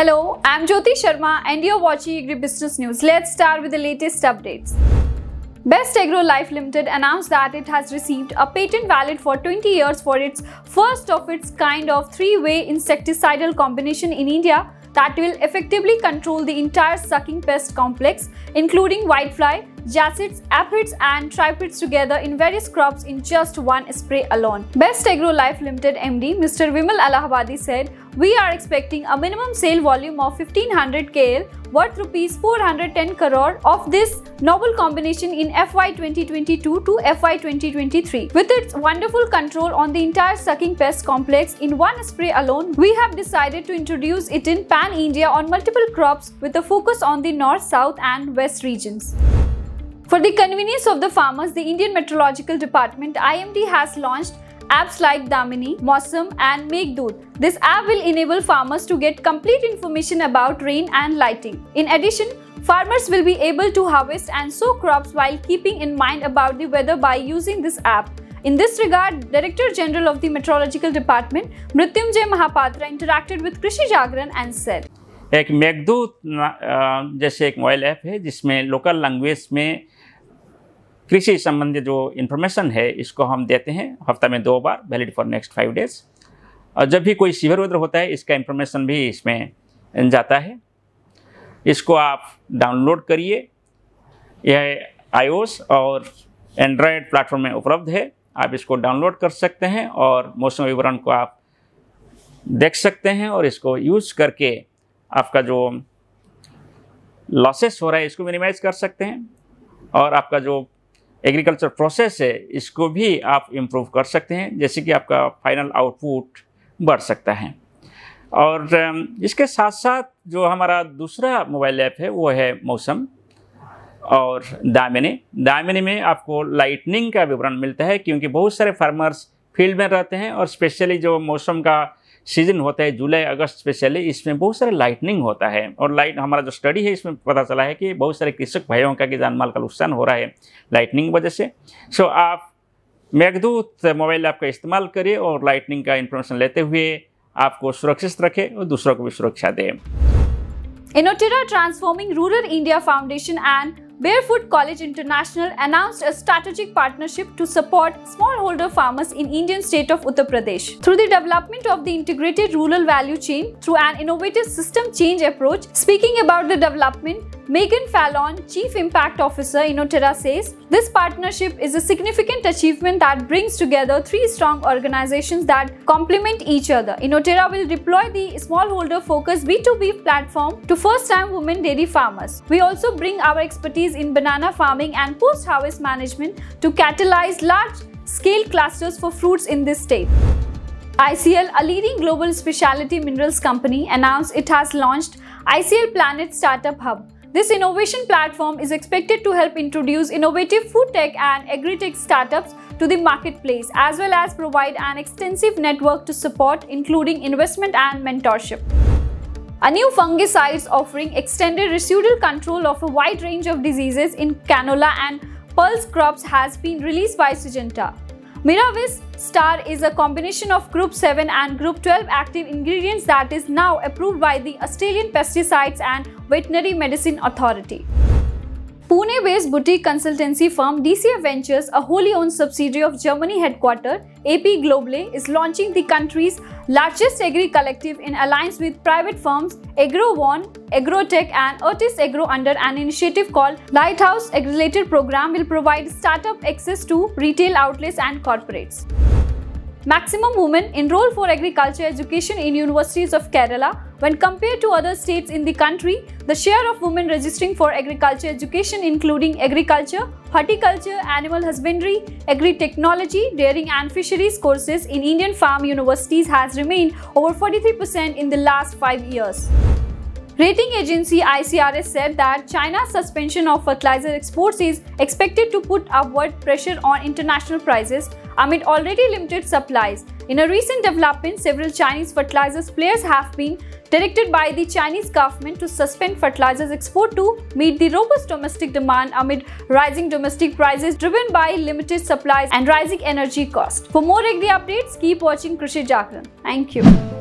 Hello, I'm Jyoti Sharma and you're watching Agribusiness News. Let's start with the latest updates. Best Agro Life Limited announced that it has received a patent valid for 20 years for its first of its kind of three-way insecticidal combination in India that will effectively control the entire sucking pest complex including whitefly, Jassids, aphids and thripids together in various crops in just one spray alone. Best Agro Life Limited MD Mr. Vimal Alawadhi said, We are expecting a minimum sale volume of 1500 KL worth rupees 410 crore of this novel combination in FY 2022 to FY 2023. With its wonderful control on the entire sucking pest complex in one spray alone, we have decided to introduce it in pan India on multiple crops with a focus on the north, south and west regions. For the convenience of the farmers, the Indian Meteorological Department IMD has launched apps like Damini, Mausam and Meghdoot. This app will enable farmers to get complete information about rain and lighting. In addition, farmers will be able to harvest and sow crops while keeping in mind about the weather by using this app. In this regard, Director General of the Meteorological Department, Mrityunjay Mahapatra interacted with Krishi Jagran and said, एक मेघदूत जैसे एक mobile app है जिसमें local language में कृषि संबंधी जो information है, इसको हम देते हैं हफ़्ता में दो बार valid for next five days और जब भी कोई शिविर वेदर होता है, इसका इन्फॉर्मेशन भी इसमें जाता है। इसको आप डाउनलोड करिए। यह आईओएस और एंड्रॉयड प्लेटफॉर्म में उपलब्ध है। आप इसको डाउनलोड कर सकते हैं और मौसम विवरण को आप देख सकते हैं और इसको यूज़ करके आपका जो लॉसेस हो रहा है, इसको मिनिमाइज कर सकते हैं। और आपका जो एग्रीकल्चर प्रोसेस है, इसको भी आप इम्प्रूव कर सकते हैं, जैसे कि आपका फाइनल आउटपुट बढ़ सकता है। और इसके साथ साथ जो हमारा दूसरा मोबाइल ऐप है, वो है मौसम और दामिनी। दामिनी में आपको लाइटनिंग का विवरण मिलता है, क्योंकि बहुत सारे फार्मर्स फ़ील्ड में रहते हैं और स्पेशली जो मौसम का सीज़न होता है जुलाई, अगस्त स्पेशली, इसमें बहुत सारे लाइटनिंग होता है। और लाइट हमारा जो स्टडी है, इसमें पता चला है कि बहुत सारे कृषक भाइयों का कि जान माल का नुकसान हो रहा है लाइटनिंग वजह से। सो आप मेघदूत मोबाइल ऐप का इस्तेमाल करिए और लाइटनिंग का इन्फॉर्मेशन लेते हुए आपको सुरक्षित रखें और दूसरों को भी सुरक्षा दें। Inotera transforming rural India foundation and Barefoot College International announced a strategic partnership to support smallholder farmers in Indian state of Uttar Pradesh. Through the development of the integrated rural value chain through an innovative system change approach, speaking about the development, Megan Fallon, Chief Impact Officer Innoterra says, this partnership is a significant achievement that brings together three strong organizations that complement each other. Innoterra will deploy the smallholder focused B2B platform to first-time women dairy farmers. We also bring our expertise in banana farming and post-harvest management to catalyze large-scale clusters for fruits in this state. ICL, a leading global specialty minerals company, announced it has launched ICL Planet Startup Hub. This innovation platform is expected to help introduce innovative food tech and agri-tech startups to the marketplace as well as provide an extensive network to support including investment and mentorship. A new fungicide offering extended residual control of a wide range of diseases in canola and pulse crops has been released by Syngenta. Miravis Star is a combination of Group 7 and Group 12 active ingredients that is now approved by the Australian Pesticides and Veterinary Medicine Authority. Pune-based boutique consultancy firm DCF Ventures, a wholly owned subsidiary of Germany headquartered AP Global, is launching the country's largest agri collective in alliance with private firms AgroOne, Agrotech and Otis Agro under an initiative called Lighthouse Accelerator Program will provide startup access to retail outlets and corporates. Maximum women enroll for agriculture education in universities of Kerala. When compared to other states in the country, the share of women registering for agriculture education including agriculture, horticulture, animal husbandry, agri-technology, dairying and fisheries courses in Indian farm universities has remained over 43% in the last 5 years. Rating agency ICRA said that China's suspension of fertilizer exports is expected to put upward pressure on international prices amid already limited supplies. In a recent development, several Chinese fertilizers players have been directed by the Chinese government to suspend fertilizers export to meet the robust domestic demand amid rising domestic prices driven by limited supplies and rising energy costs. For more agri updates, keep watching Krishi Jagran. Thank you.